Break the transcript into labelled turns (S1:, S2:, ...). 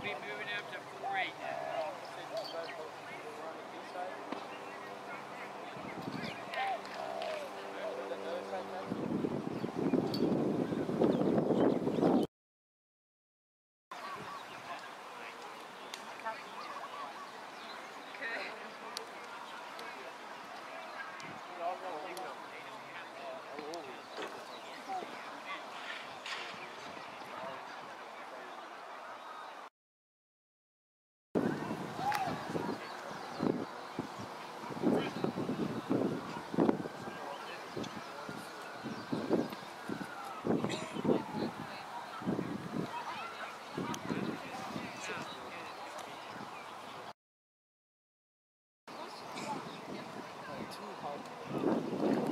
S1: we, we, we 何